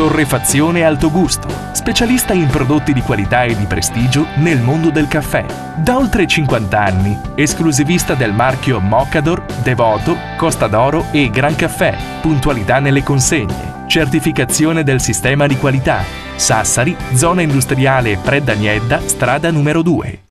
Torrefazione Alto Gusto, specialista in prodotti di qualità e di prestigio nel mondo del caffè. Da oltre 50 anni, esclusivista del marchio Moccador, Devoto, Costa d'Oro e Gran Caffè. Puntualità nelle consegne. Certificazione del sistema di qualità. Sassari, zona industriale Predda Niedda, strada numero 2.